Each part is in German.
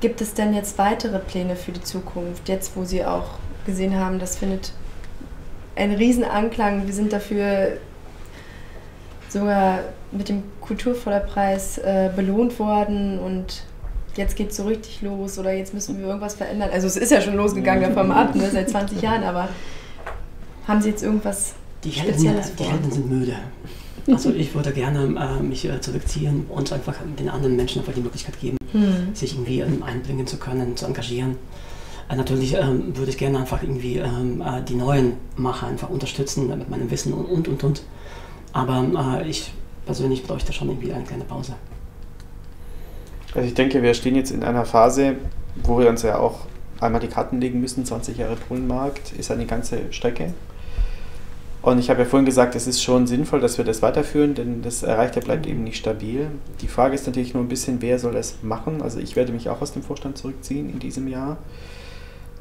Gibt es denn jetzt weitere Pläne für die Zukunft, jetzt wo Sie auch gesehen haben, das findet einen Riesenanklang. Wir sind dafür sogar mit dem Kulturförderpreis äh, belohnt worden und jetzt geht es so richtig los oder jetzt müssen wir irgendwas verändern. Also es ist ja schon losgegangen davon ab, ne, seit 20 Jahren, aber haben Sie jetzt irgendwas die Helden, die Helden sind müde. Also ich würde gerne äh, mich äh, zurückziehen und einfach den anderen Menschen einfach die Möglichkeit geben, hm. sich irgendwie ähm, einbringen zu können, zu engagieren. Äh, natürlich ähm, würde ich gerne einfach irgendwie ähm, äh, die neuen Macher einfach unterstützen mit meinem Wissen und und und. und. Aber äh, ich persönlich bräuchte schon irgendwie eine kleine Pause. Also ich denke, wir stehen jetzt in einer Phase, wo wir uns ja auch einmal die Karten legen müssen. 20 Jahre Polenmarkt ist eine ganze Strecke. Und ich habe ja vorhin gesagt, es ist schon sinnvoll, dass wir das weiterführen, denn das Erreichte bleibt eben nicht stabil. Die Frage ist natürlich nur ein bisschen, wer soll das machen? Also ich werde mich auch aus dem Vorstand zurückziehen in diesem Jahr,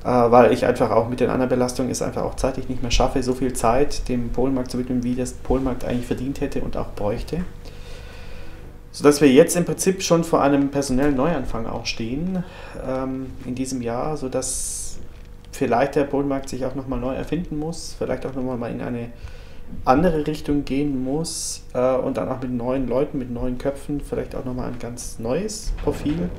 äh, weil ich einfach auch mit den anderen Belastungen es einfach auch zeitlich nicht mehr schaffe, so viel Zeit dem Polenmarkt zu widmen, wie das Polenmarkt eigentlich verdient hätte und auch bräuchte. Sodass wir jetzt im Prinzip schon vor einem personellen Neuanfang auch stehen ähm, in diesem Jahr, sodass vielleicht der Bodenmarkt sich auch nochmal neu erfinden muss, vielleicht auch nochmal mal in eine andere Richtung gehen muss äh, und dann auch mit neuen Leuten, mit neuen Köpfen vielleicht auch nochmal ein ganz neues Profil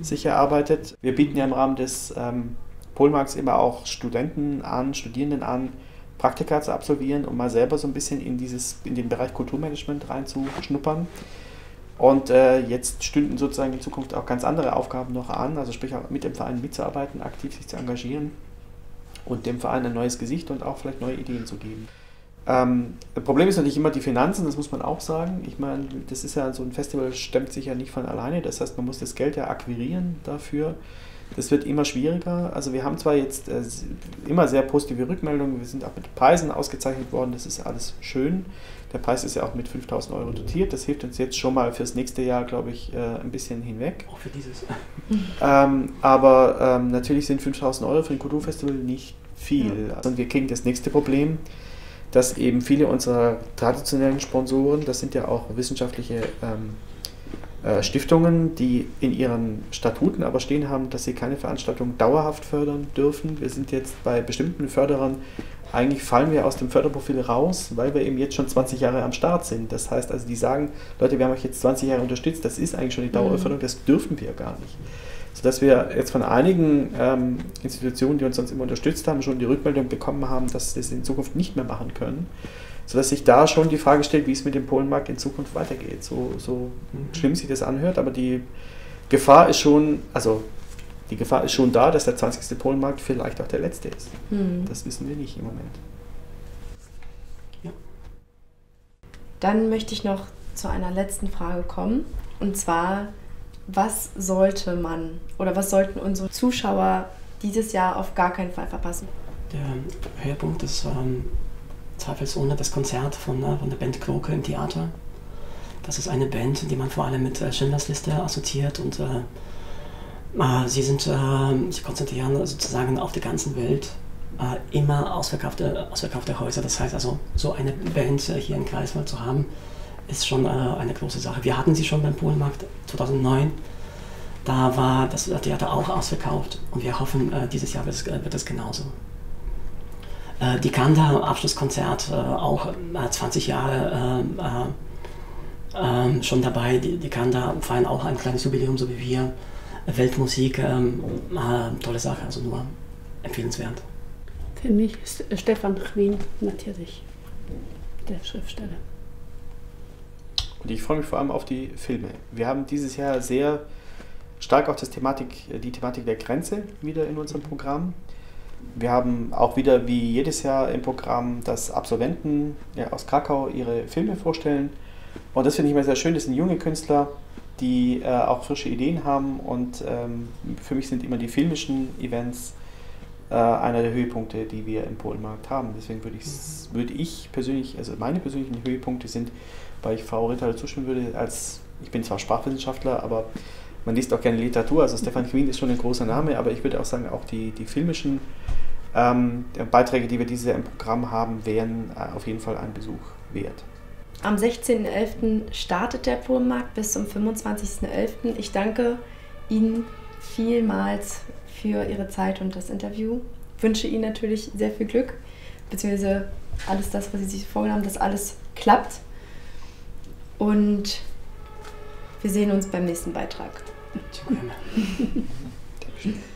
sich erarbeitet. Wir bieten ja im Rahmen des ähm, Polmarks immer auch Studenten an, Studierenden an, Praktika zu absolvieren, um mal selber so ein bisschen in, dieses, in den Bereich Kulturmanagement reinzuschnuppern. Und äh, jetzt stünden sozusagen in Zukunft auch ganz andere Aufgaben noch an, also sprich auch mit dem Verein mitzuarbeiten, aktiv sich zu engagieren und dem Verein ein neues Gesicht und auch vielleicht neue Ideen zu geben. Ähm, das Problem ist natürlich immer die Finanzen, das muss man auch sagen. Ich meine, das ist ja so ein Festival, stemmt sich ja nicht von alleine. Das heißt, man muss das Geld ja akquirieren dafür. Das wird immer schwieriger. Also wir haben zwar jetzt äh, immer sehr positive Rückmeldungen, wir sind auch mit Preisen ausgezeichnet worden, das ist alles schön. Der Preis ist ja auch mit 5000 Euro dotiert. Das hilft uns jetzt schon mal fürs nächste Jahr, glaube ich, äh, ein bisschen hinweg. Auch für dieses. ähm, aber ähm, natürlich sind 5000 Euro für ein Kulturfestival nicht viel. Ja. Und wir kriegen das nächste Problem, dass eben viele unserer traditionellen Sponsoren, das sind ja auch wissenschaftliche ähm, äh, Stiftungen, die in ihren Statuten aber stehen haben, dass sie keine Veranstaltung dauerhaft fördern dürfen. Wir sind jetzt bei bestimmten Förderern eigentlich fallen wir aus dem Förderprofil raus, weil wir eben jetzt schon 20 Jahre am Start sind. Das heißt also, die sagen, Leute, wir haben euch jetzt 20 Jahre unterstützt, das ist eigentlich schon die Dauerförderung, das dürfen wir gar nicht. Sodass wir jetzt von einigen ähm, Institutionen, die uns sonst immer unterstützt haben, schon die Rückmeldung bekommen haben, dass sie es in Zukunft nicht mehr machen können. Sodass sich da schon die Frage stellt, wie es mit dem Polenmarkt in Zukunft weitergeht. So, so schlimm sich das anhört, aber die Gefahr ist schon, also die Gefahr ist schon da, dass der 20. Polenmarkt vielleicht auch der letzte ist. Mhm. Das wissen wir nicht im Moment. Ja. Dann möchte ich noch zu einer letzten Frage kommen. Und zwar, was sollte man oder was sollten unsere Zuschauer dieses Jahr auf gar keinen Fall verpassen? Der Höhepunkt ist ähm, zweifelsohne das Konzert von, äh, von der Band Kroke im Theater. Das ist eine Band, die man vor allem mit äh, Schindlers Liste assoziiert und äh, äh, sie, sind, äh, sie konzentrieren sozusagen auf der ganzen Welt äh, immer ausverkaufte, ausverkaufte Häuser. Das heißt also, so eine Band hier in Greifswald zu haben, ist schon eine große Sache. Wir hatten sie schon beim Polenmarkt 2009. Da war das Theater auch ausverkauft und wir hoffen, dieses Jahr wird es, wird es genauso. Die Kanda Abschlusskonzert, auch 20 Jahre schon dabei. Die, die Kanda feiern auch ein kleines Jubiläum, so wie wir. Weltmusik, ähm, äh, tolle Sache, also nur empfehlenswert. Für mich ist Stefan Queen natürlich der Schriftsteller. Und ich freue mich vor allem auf die Filme. Wir haben dieses Jahr sehr stark auch das Thematik, die Thematik der Grenze wieder in unserem Programm. Wir haben auch wieder wie jedes Jahr im Programm, dass Absolventen ja, aus Krakau ihre Filme vorstellen. Und das finde ich immer sehr schön. Das sind junge Künstler, die äh, auch frische Ideen haben und ähm, für mich sind immer die filmischen Events äh, einer der Höhepunkte, die wir im Polenmarkt haben. Deswegen würde, würde ich persönlich, also meine persönlichen Höhepunkte sind, weil ich Frau Ritter zustimmen würde, als ich bin zwar Sprachwissenschaftler, aber man liest auch gerne Literatur, also Stefan Queen ist schon ein großer Name, aber ich würde auch sagen, auch die, die filmischen ähm, Beiträge, die wir dieses Jahr im Programm haben, wären äh, auf jeden Fall ein Besuch wert. Am 16.11. startet der Polenmarkt bis zum 25.11. Ich danke Ihnen vielmals für Ihre Zeit und das Interview. Wünsche Ihnen natürlich sehr viel Glück, beziehungsweise alles das, was Sie sich vorgenommen haben, dass alles klappt. Und wir sehen uns beim nächsten Beitrag. Dziękujemy. Dankeschön.